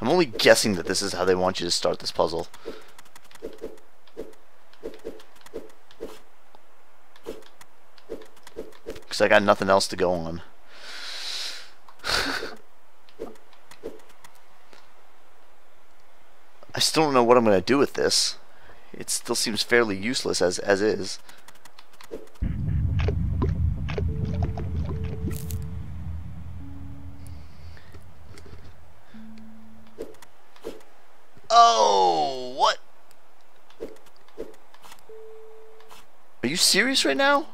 I'm only guessing that this is how they want you to start this puzzle. Because I got nothing else to go on. I still don't know what I'm going to do with this. It still seems fairly useless as, as is. Serious right now?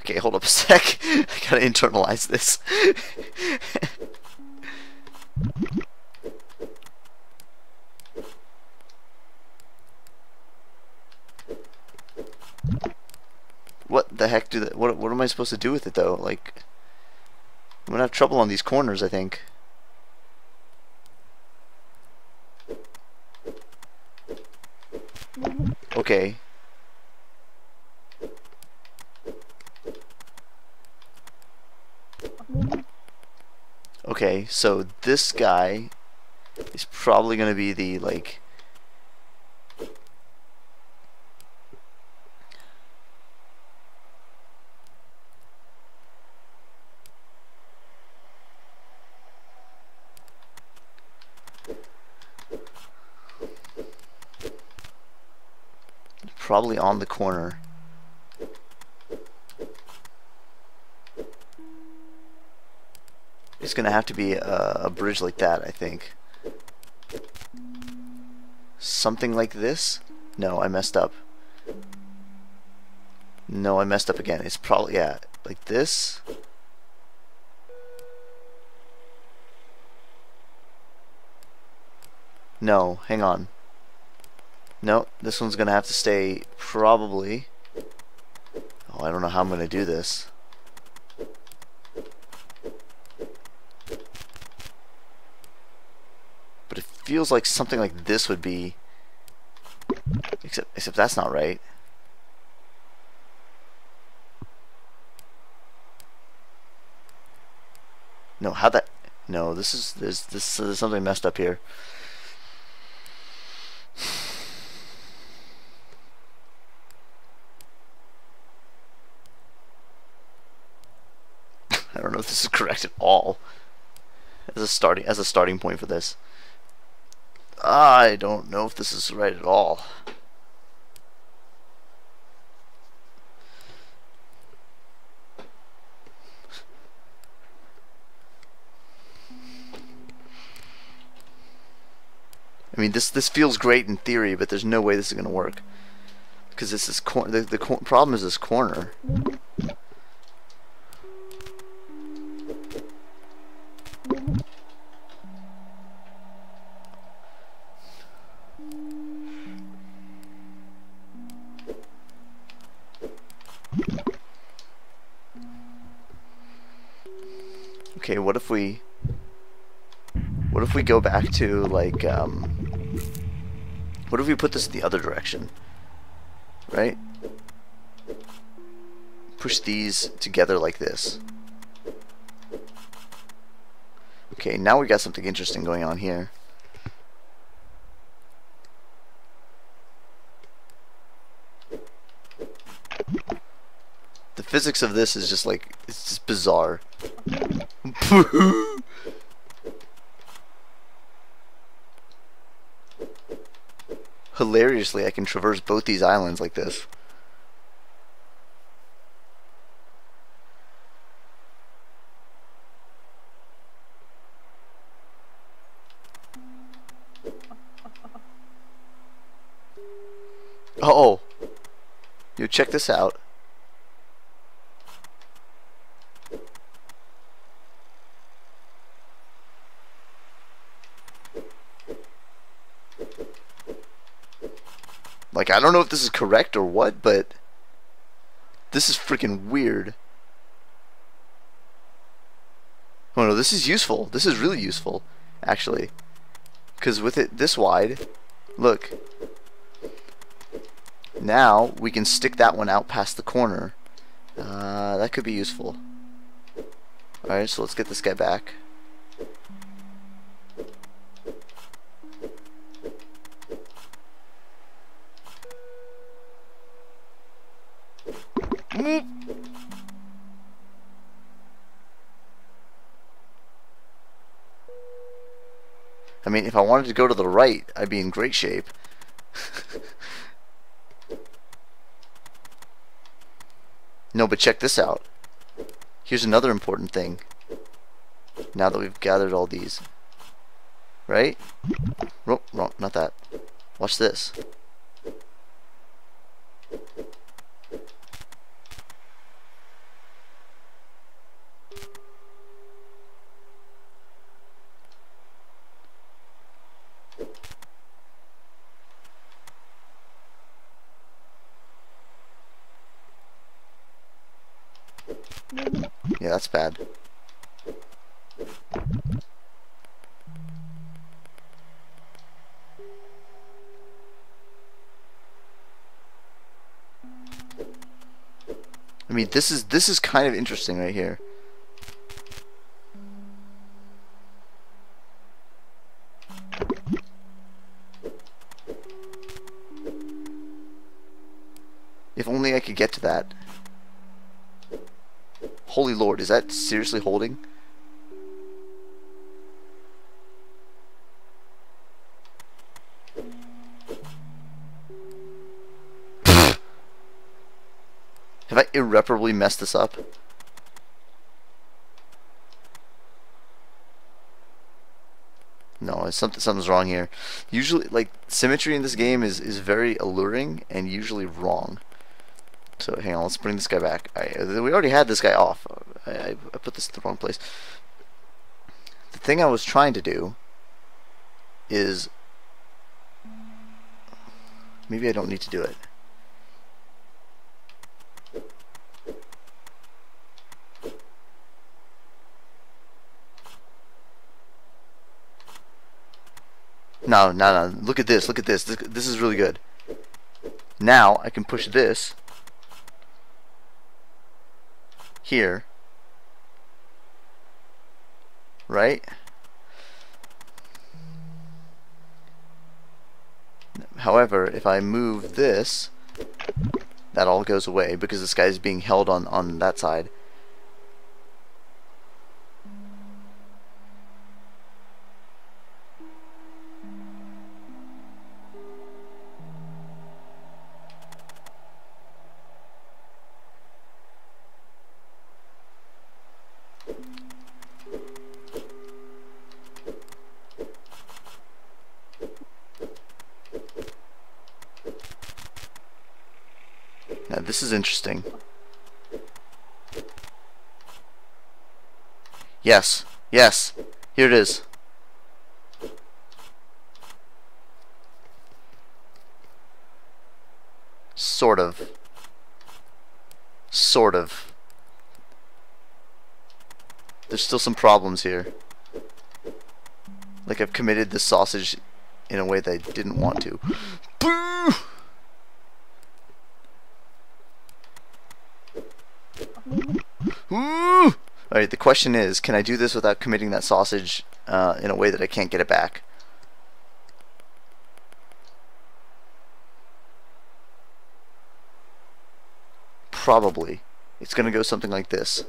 Okay, hold up a sec. I gotta internalize this. what the heck do that? What what am I supposed to do with it though? Like, I'm gonna have trouble on these corners. I think. Okay. So this guy is probably going to be the, like... Probably on the corner. It's gonna have to be a, a bridge like that, I think. Something like this? No, I messed up. No, I messed up again. It's probably, yeah, like this. No, hang on. No, this one's gonna have to stay probably. Oh, I don't know how I'm gonna do this. Feels like something like this would be except except that's not right. No how that no this is there's this there's something messed up here. I don't know if this is correct at all. As a starting as a starting point for this I don't know if this is right at all. I mean, this this feels great in theory, but there's no way this is going to work because this is cor the the problem is this corner. Okay, what if we... What if we go back to, like, um... What if we put this in the other direction? Right? Push these together like this. Okay, now we got something interesting going on here. The physics of this is just like, it's just bizarre. Hilariously, I can traverse both these islands like this. oh, you check this out. I don't know if this is correct or what, but this is freaking weird. Oh no, this is useful. This is really useful, actually. Because with it this wide, look. Now, we can stick that one out past the corner. Uh, that could be useful. Alright, so let's get this guy back. If I wanted to go to the right, I'd be in great shape. no, but check this out. Here's another important thing. Now that we've gathered all these. Right? Oh, wrong, not that. Watch this. That's bad. I mean, this is this is kind of interesting right here. If only I could get to that. Holy lord, is that seriously holding? Have I irreparably messed this up? No, something something's wrong here. Usually, like symmetry in this game is is very alluring and usually wrong. So hang on, let's bring this guy back. I, we already had this guy off. I, I, put this in the wrong place. The thing I was trying to do is maybe I don't need to do it. No, no, no. Look at this. Look at this. This, this is really good. Now I can push this here. Right? However, if I move this, that all goes away because this guy is being held on, on that side. Yes, yes, here it is. Sort of. Sort of. There's still some problems here. Like I've committed the sausage in a way that I didn't want to. Ooh! Alright, the question is, can I do this without committing that sausage uh, in a way that I can't get it back? Probably. It's going to go something like this.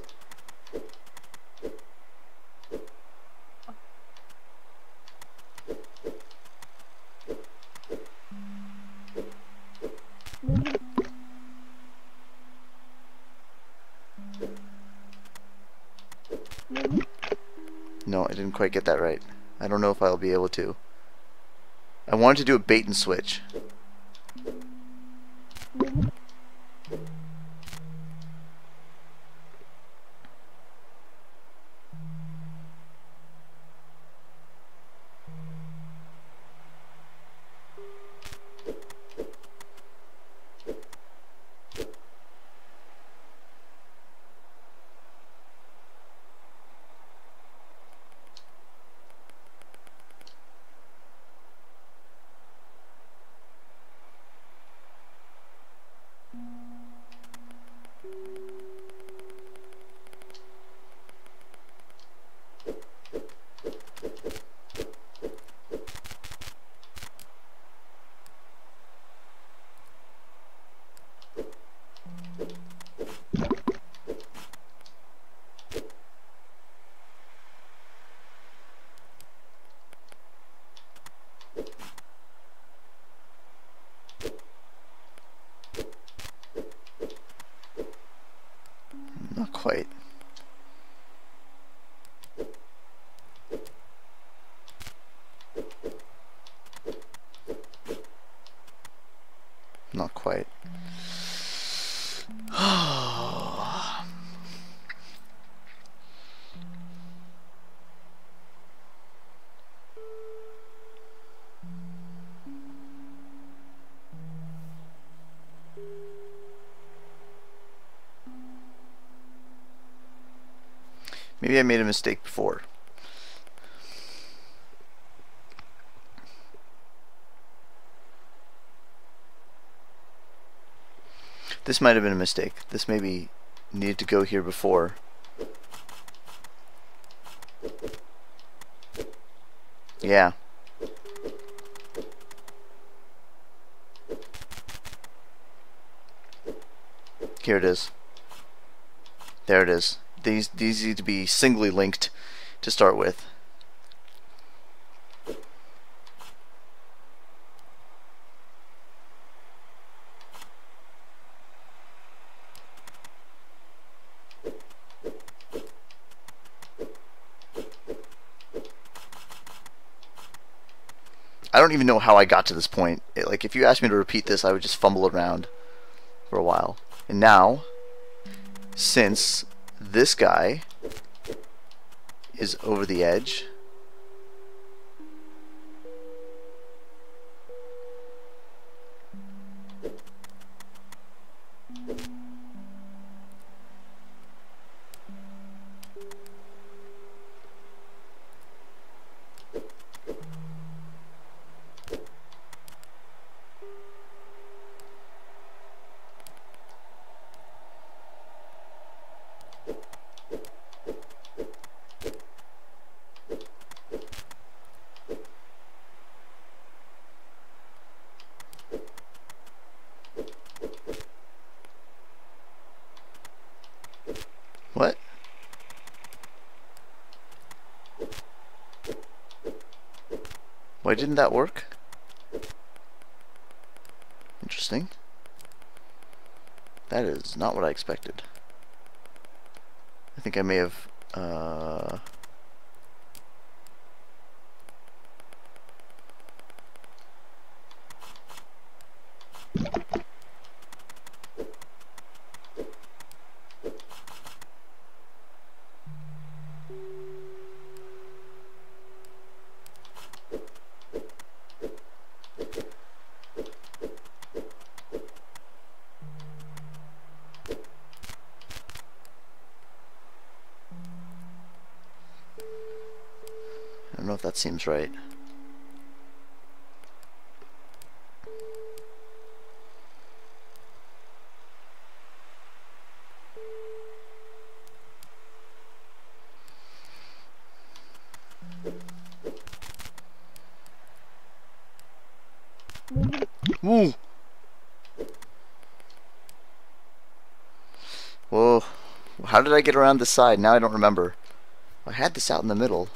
No, I didn't quite get that right. I don't know if I'll be able to. I wanted to do a bait and switch. Maybe I made a mistake before. This might have been a mistake. This maybe needed to go here before. Yeah. Here it is. There it is. These these need to be singly linked to start with. I don't even know how I got to this point. It, like, if you asked me to repeat this, I would just fumble around for a while. And now, since this guy is over the edge, didn't that work? Interesting. That is not what I expected. I think I may have, that seems right. Woo! Whoa. How did I get around the side? Now I don't remember. I had this out in the middle.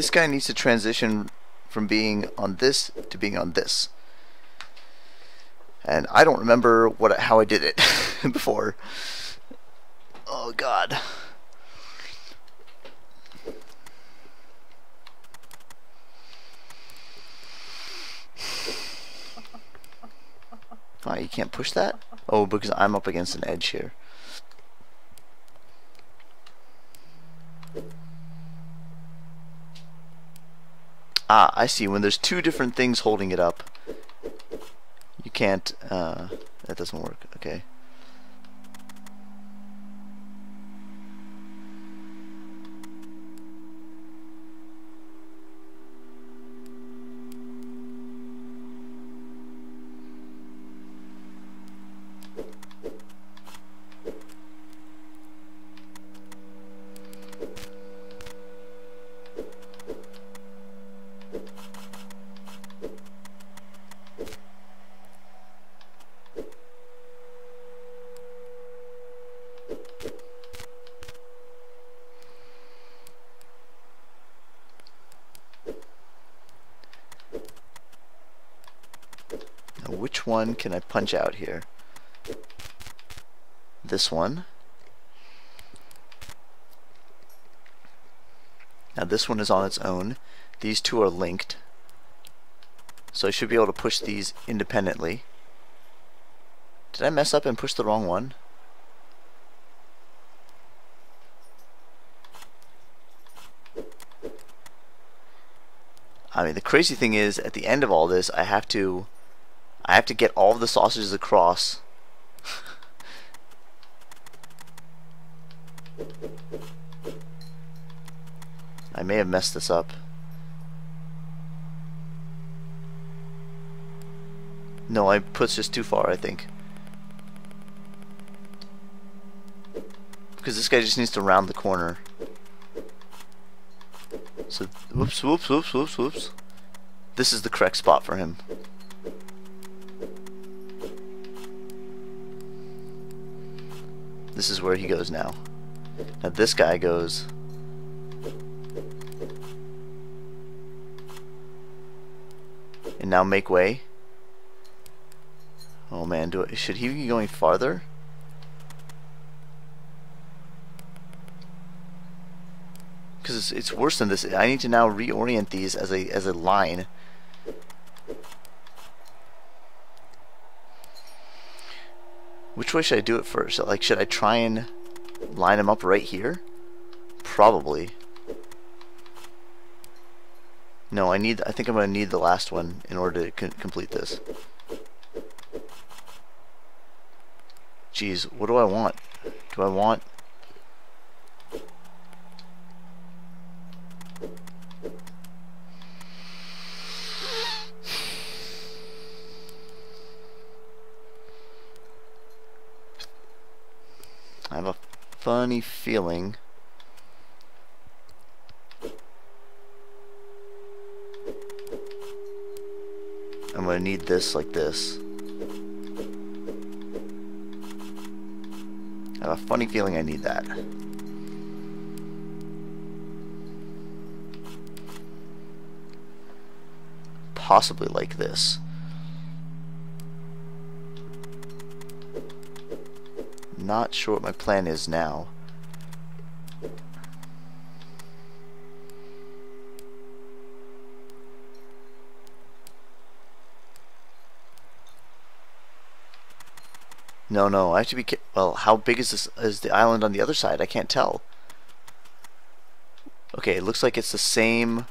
This guy needs to transition from being on this to being on this. And I don't remember what how I did it before. Oh god. Why, you can't push that? Oh, because I'm up against an edge here. Ah, I see. When there's two different things holding it up, you can't, uh, that doesn't work. Okay. Now which one can I punch out here? This one. Now this one is on its own. These two are linked. So I should be able to push these independently. Did I mess up and push the wrong one? I mean, the crazy thing is, at the end of all this, I have to I have to get all the sausages across. I may have messed this up. No, I put just too far, I think. Because this guy just needs to round the corner. So, whoops, whoops, whoops, whoops, whoops. This is the correct spot for him. This is where he goes now. Now this guy goes... And now make way. Oh man, do I, should he be going farther? Because it's, it's worse than this. I need to now reorient these as a as a line. Which way should I do it first? Like, should I try and line them up right here? Probably. No, I need. I think I'm going to need the last one in order to complete this. Geez, what do I want? Do I want... I have a funny feeling I'm going to need this like this. I have a funny feeling I need that. Possibly like this. Not sure what my plan is now. No, no, I have to be. Well, how big is this? Is the island on the other side? I can't tell. Okay, it looks like it's the same.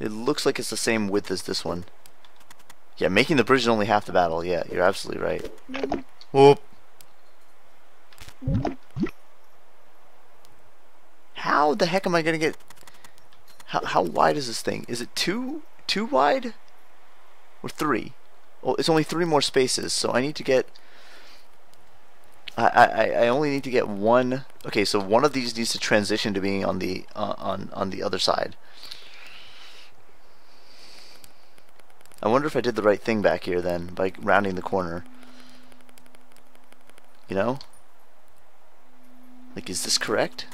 It looks like it's the same width as this one. Yeah, making the bridge is only half the battle. Yeah, you're absolutely right. Whoop. How the heck am I gonna get? How how wide is this thing? Is it two two wide? Or three? Well, it's only three more spaces, so I need to get I, I, I only need to get one okay so one of these needs to transition to being on the uh, on on the other side. I wonder if I did the right thing back here then by rounding the corner. You know? Like is this correct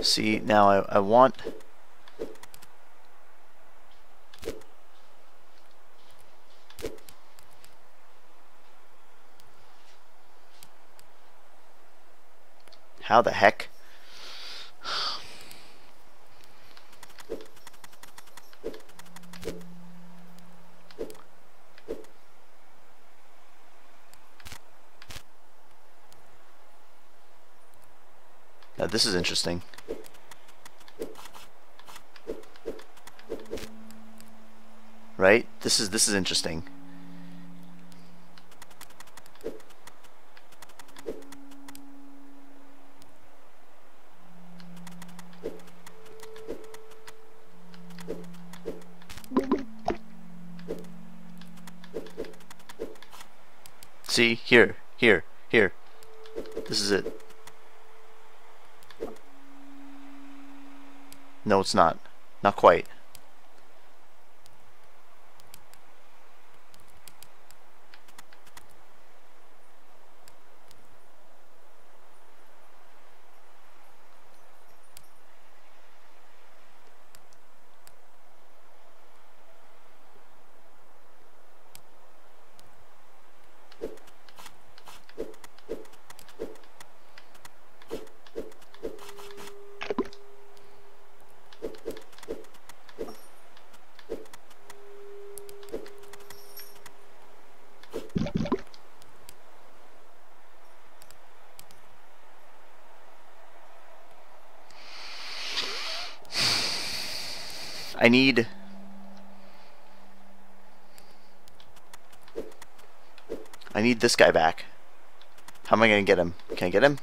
See, now I, I want... How the heck? Now this is interesting. Right? This is this is interesting. See? Here. Here. Here. This is it. No, it's not. Not quite. I need... I need this guy back. How am I going to get him? Can I get him?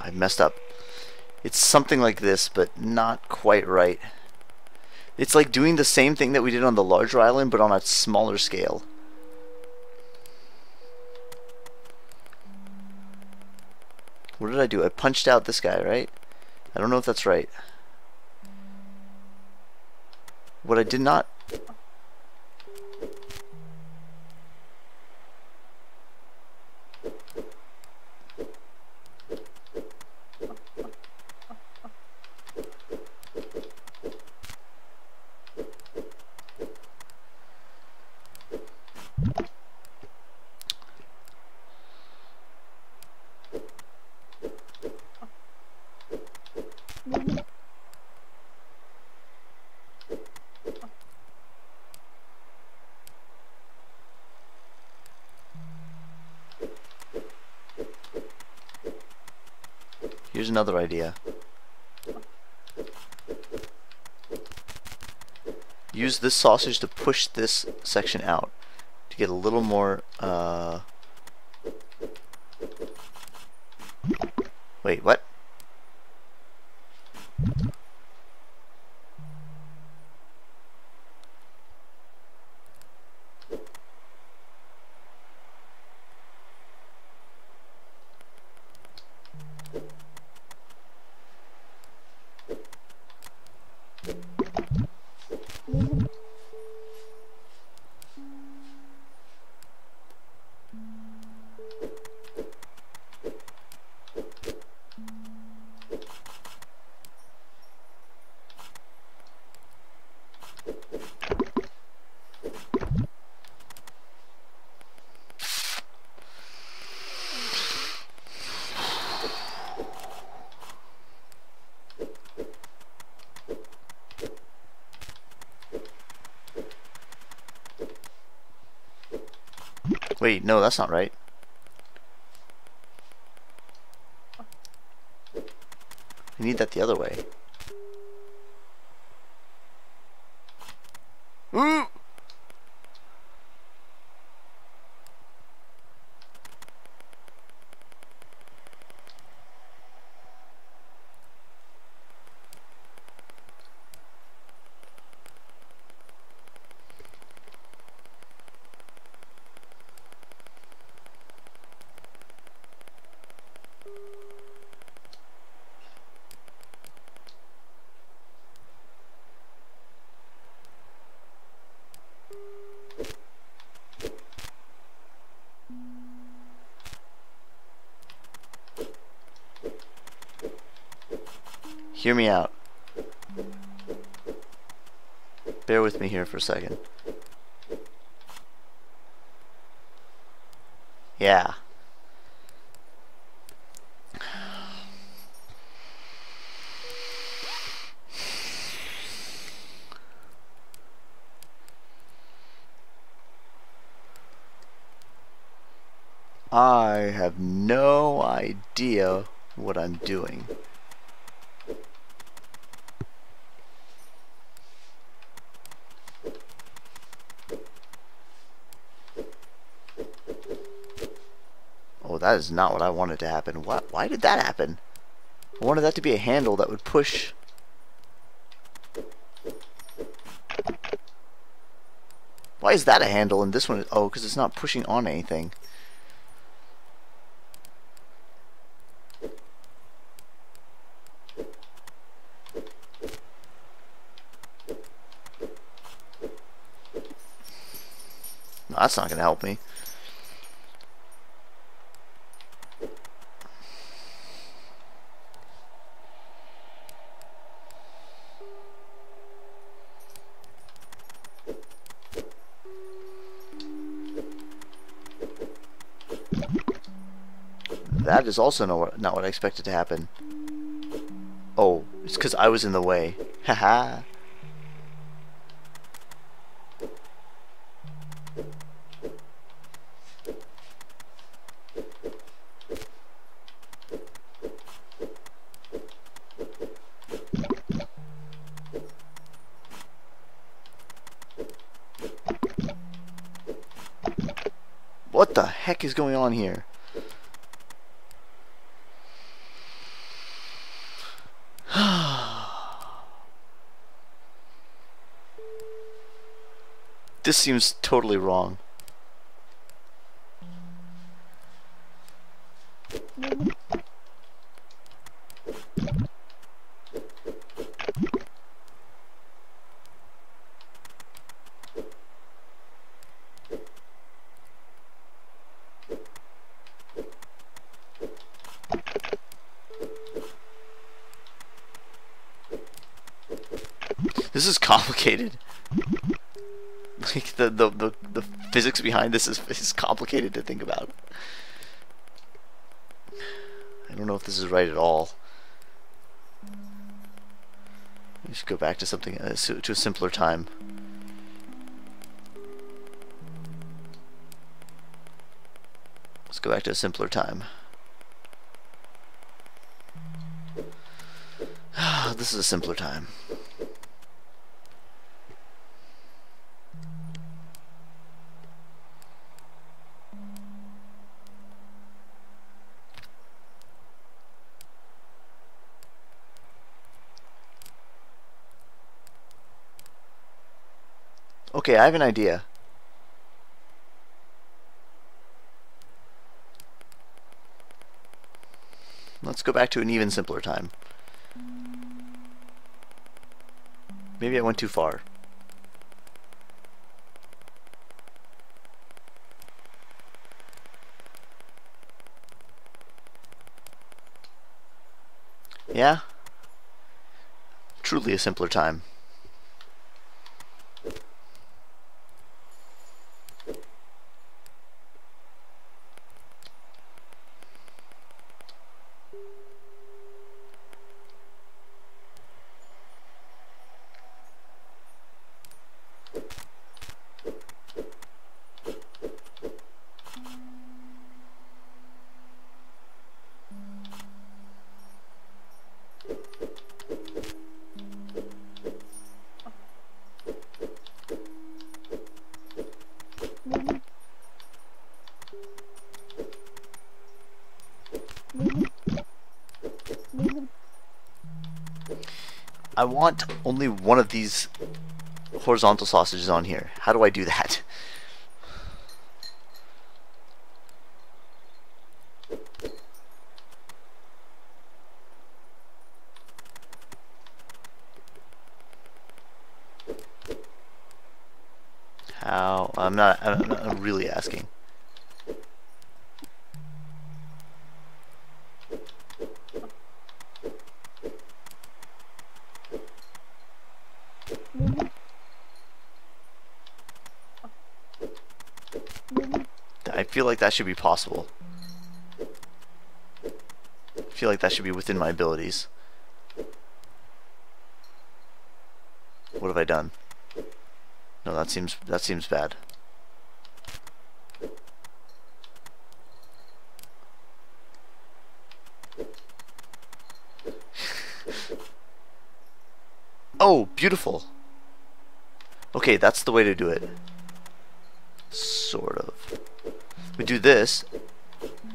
I messed up. It's something like this, but not quite right. It's like doing the same thing that we did on the larger island, but on a smaller scale. Did I do? I punched out this guy, right? I don't know if that's right. What I did not... another idea. Use this sausage to push this section out to get a little more, uh... Wait, what? Wait, no, that's not right. I need that the other way. Ooh! Hear me out. Bear with me here for a second. Yeah. I have no idea what I'm doing. That is not what I wanted to happen. What? Why did that happen? I wanted that to be a handle that would push. Why is that a handle and this one? Is, oh, because it's not pushing on anything. No, that's not going to help me. Is also not what I expected to happen. Oh, it's because I was in the way. Haha. What the heck is going on here? This seems totally wrong. This is complicated. Like the the the, the physics behind this is is complicated to think about. I don't know if this is right at all. We should go back to something uh, to a simpler time. Let's go back to a simpler time. this is a simpler time. Okay, I have an idea. Let's go back to an even simpler time. Maybe I went too far. Yeah? Truly a simpler time. Want only one of these horizontal sausages on here. How do I do that? How? I'm not, I'm, I'm really asking. I feel like that should be possible. I feel like that should be within my abilities. What have I done? No, that seems that seems bad. oh, beautiful. Okay, that's the way to do it. Sort of we do this,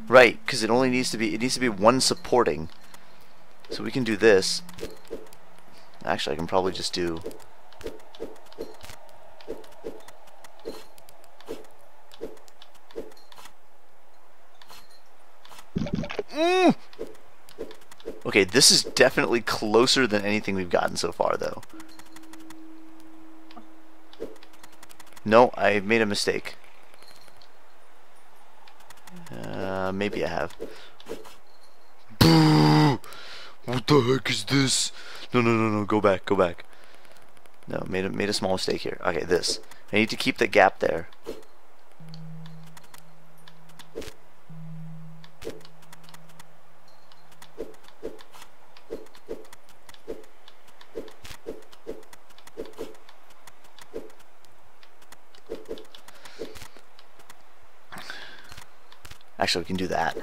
right, because it only needs to be, it needs to be one supporting. So we can do this. Actually, I can probably just do... Mm! Okay, this is definitely closer than anything we've gotten so far, though. No, I made a mistake. Uh, maybe I have. What the heck is this? No, no, no, no. Go back. Go back. No, made a made a small mistake here. Okay, this. I need to keep the gap there. Actually, we can do that.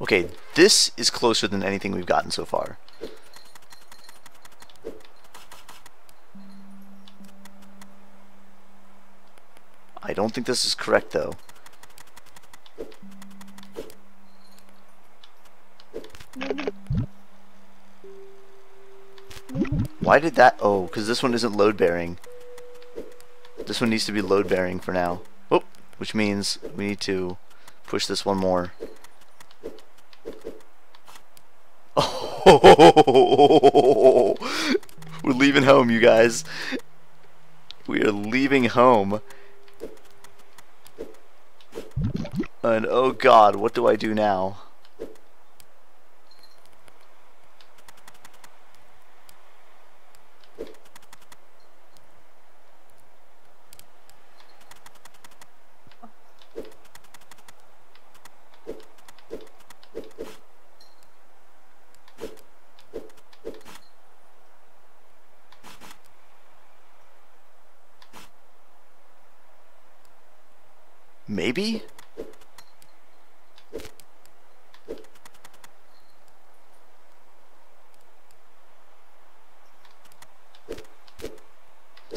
Okay, this is closer than anything we've gotten so far. I don't think this is correct though. Why did that? Oh, because this one isn't load bearing. This one needs to be load bearing for now. Which means we need to push this one more. Oh, we're leaving home, you guys. We are leaving home. And oh god, what do I do now? Maybe?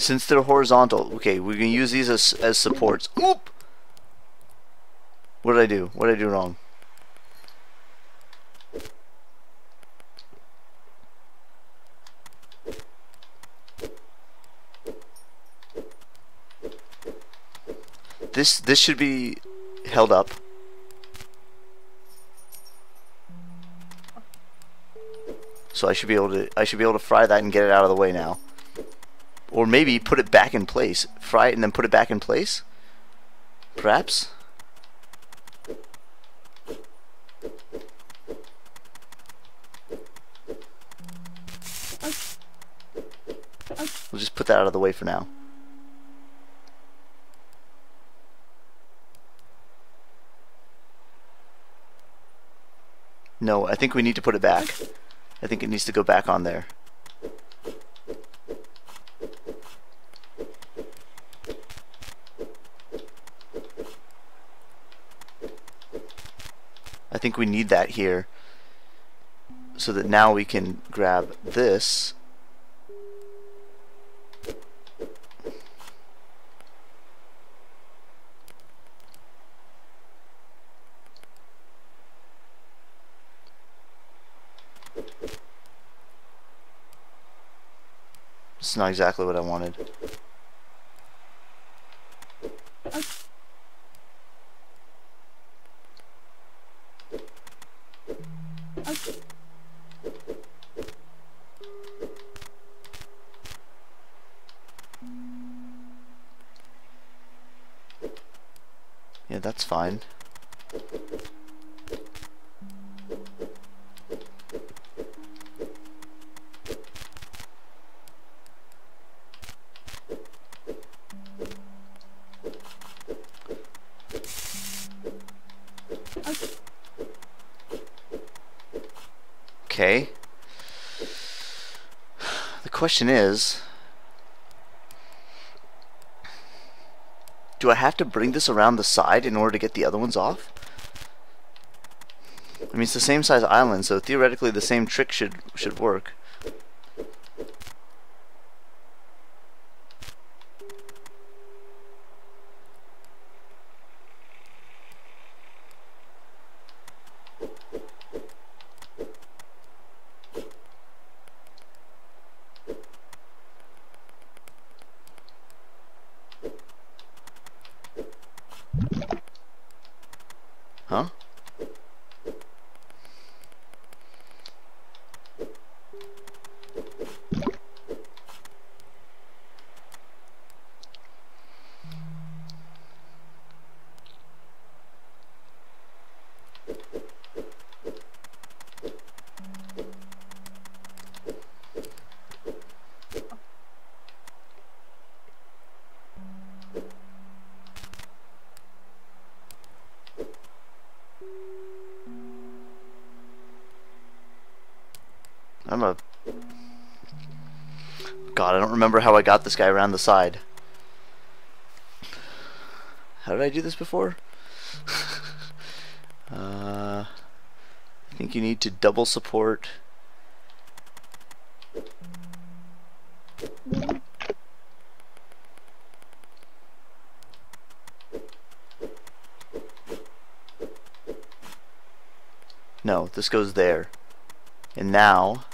Since they're horizontal, okay, we can use these as, as supports. Oop! What did I do? What did I do wrong? This this should be held up. So I should be able to I should be able to fry that and get it out of the way now. Or maybe put it back in place. Fry it and then put it back in place? Perhaps? We'll just put that out of the way for now. No, I think we need to put it back. I think it needs to go back on there. Think we need that here so that now we can grab this It's not exactly what I wanted. Yeah, that's fine. Okay. The question is, do I have to bring this around the side in order to get the other ones off? I mean, it's the same size island, so theoretically the same trick should should work. I'm a... God, I don't remember how I got this guy around the side. How did I do this before? uh, I think you need to double support... No, this goes there. And now,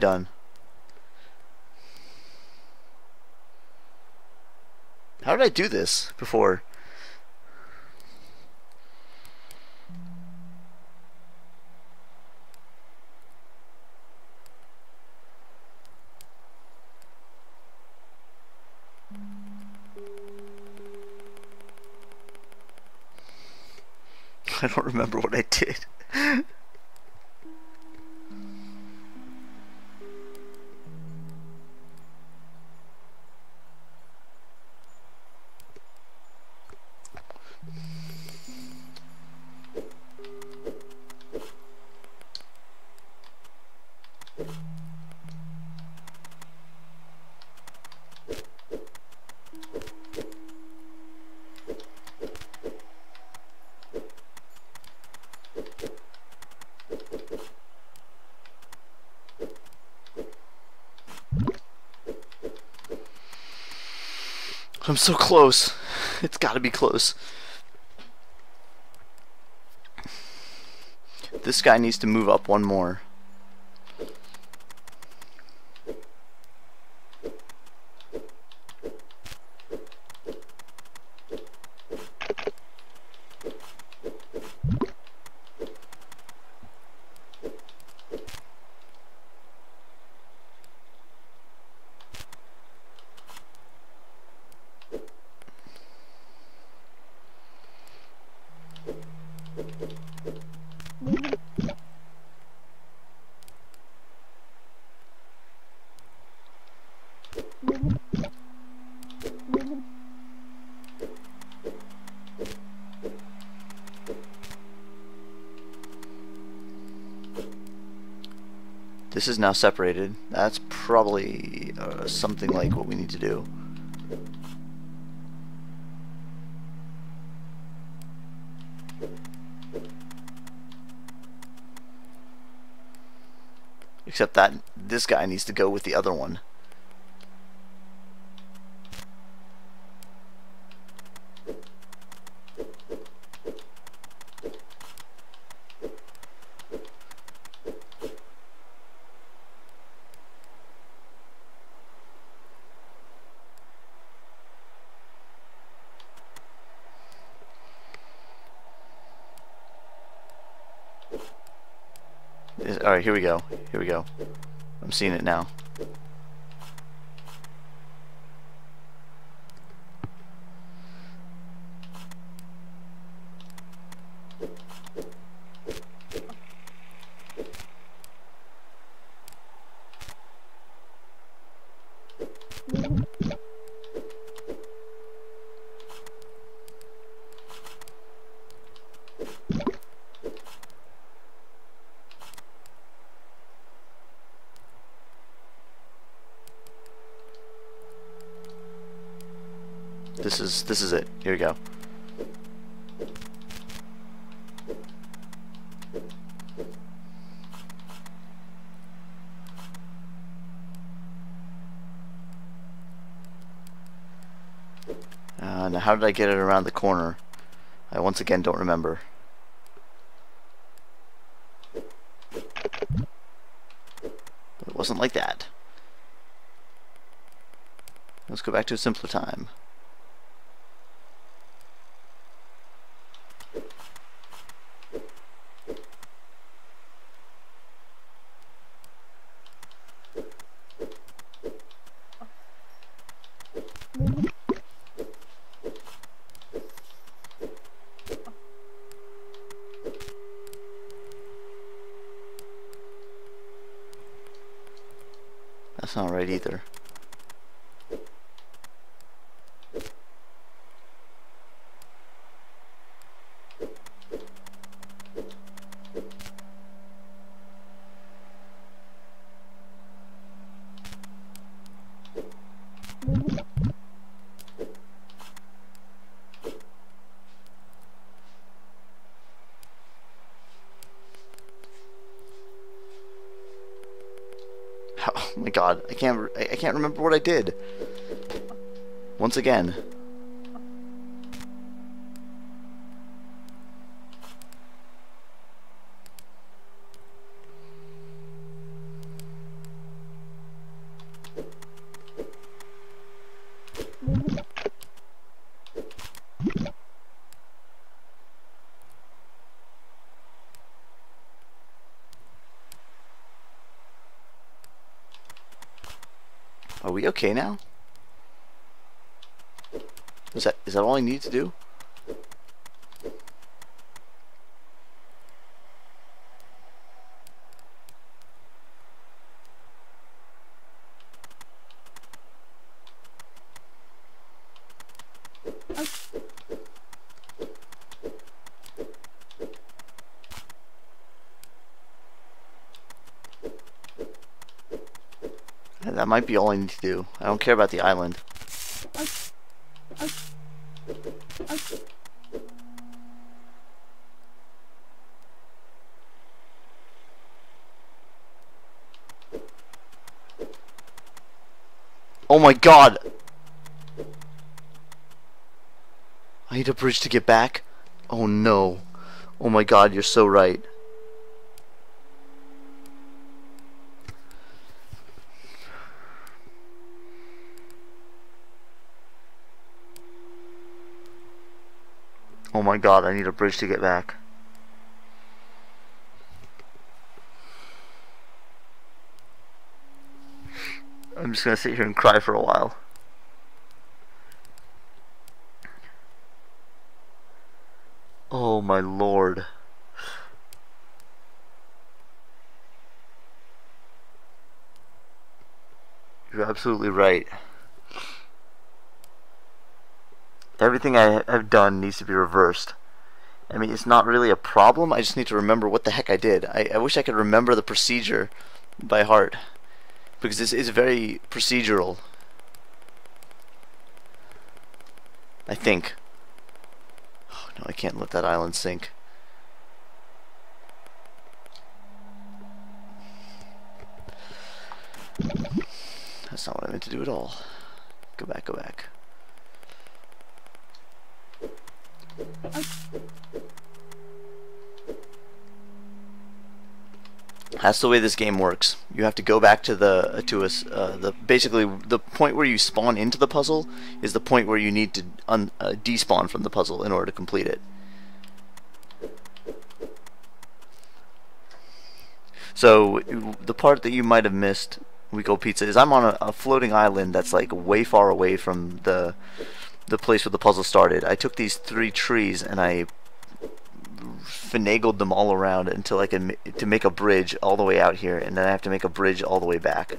done? How did I do this before? I don't remember what I I'm so close. It's got to be close. This guy needs to move up one more. Is now separated. That's probably uh, something like what we need to do. Except that this guy needs to go with the other one. Alright, here we go. Here we go. I'm seeing it now. This is this is it. Here we go. Uh, now how did I get it around the corner? I once again don't remember. It wasn't like that. Let's go back to a simpler time. That's not right either. God, I can't I I can't remember what I did. Once again. Okay now? Is that is that all I need to do? That might be all I need to do. I don't care about the island. Oh my god! I need a bridge to get back? Oh no. Oh my god, you're so right. My god, I need a bridge to get back. I'm just gonna sit here and cry for a while. Oh my lord. You're absolutely right. Everything I have done needs to be reversed. I mean, it's not really a problem. I just need to remember what the heck I did. I, I wish I could remember the procedure by heart. Because this is very procedural. I think. Oh, no, I can't let that island sink. That's not what I meant to do at all. Go back, go back. That's the way this game works. You have to go back to the to us uh, the basically the point where you spawn into the puzzle is the point where you need to un, uh, despawn from the puzzle in order to complete it. So the part that you might have missed, We Go Pizza, is I'm on a, a floating island that's like way far away from the the place where the puzzle started. I took these three trees and I finagled them all around until I can to make a bridge all the way out here, and then I have to make a bridge all the way back.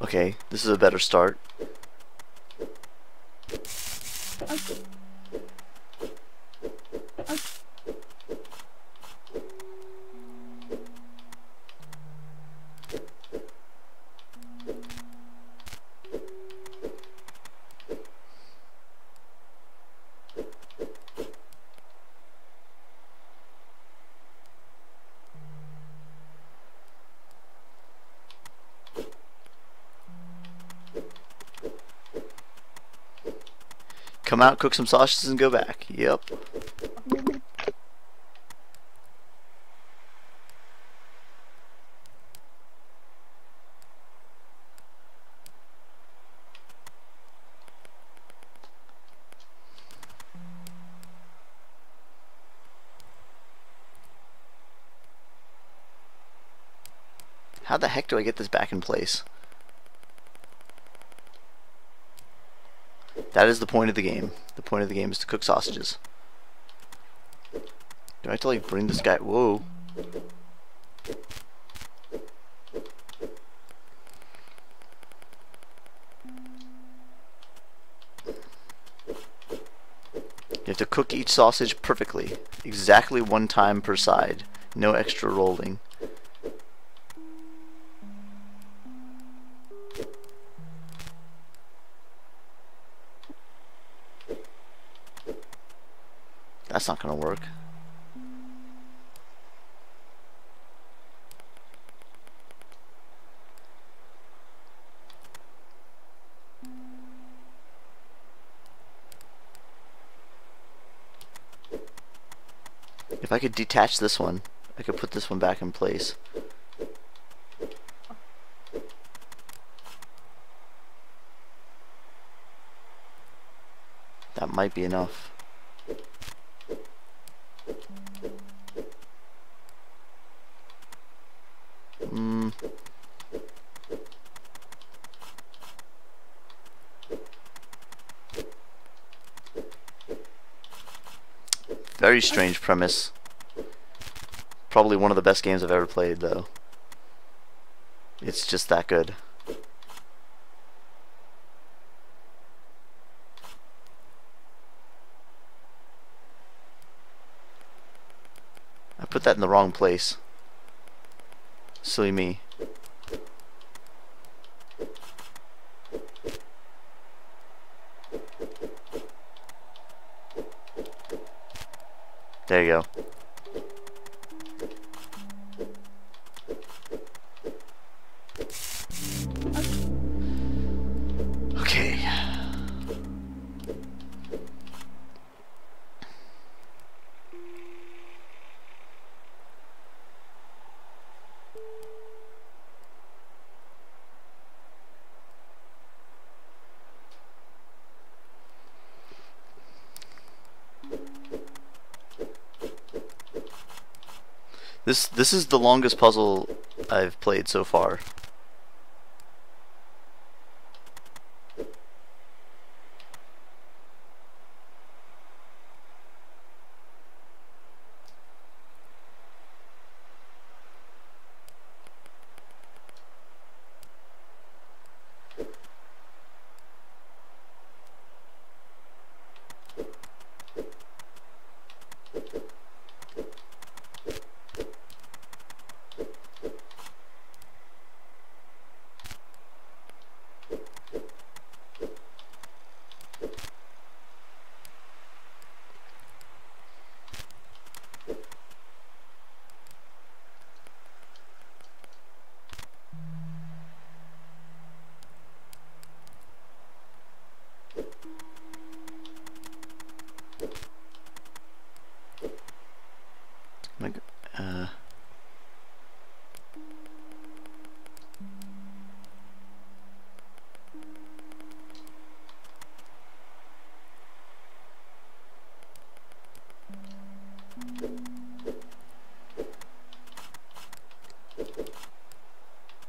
Okay, this is a better start. Come out, cook some sausages, and go back. Yep. How the heck do I get this back in place? That is the point of the game. The point of the game is to cook sausages. Do I have to like bring this guy? Whoa. You have to cook each sausage perfectly, exactly one time per side, no extra rolling. Not gonna work. If I could detach this one, I could put this one back in place. That might be enough. Very strange premise. Probably one of the best games I've ever played, though. It's just that good. I put that in the wrong place. Silly me. There you go. This this is the longest puzzle I've played so far. My g- uh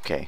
Okay,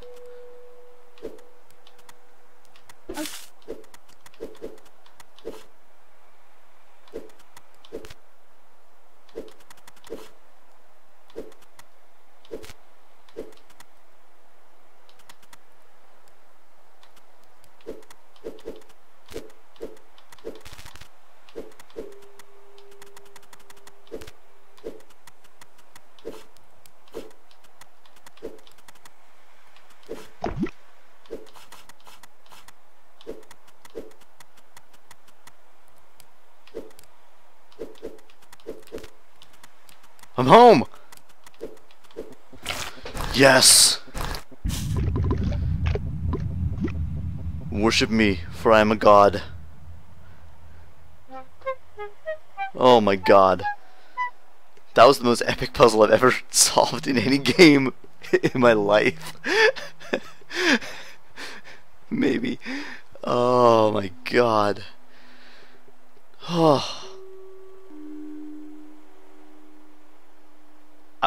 I'm home! Yes! Worship me, for I am a god. Oh my god. That was the most epic puzzle I've ever solved in any game in my life. Maybe. Oh my god. Oh.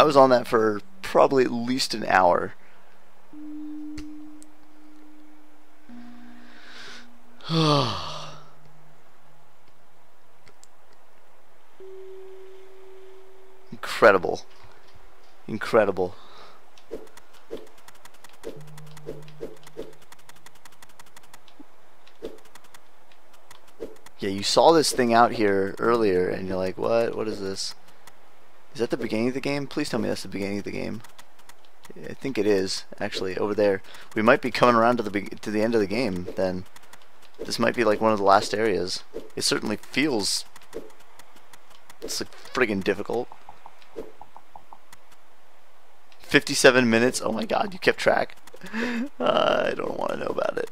I was on that for probably at least an hour. Incredible. Incredible. Yeah, you saw this thing out here earlier, and you're like, what? What is this? Is that the beginning of the game? Please tell me that's the beginning of the game. I think it is, actually, over there. We might be coming around to the to the end of the game, then. This might be like one of the last areas. It certainly feels... It's like friggin' difficult. 57 minutes? Oh my god, you kept track? Uh, I don't want to know about it.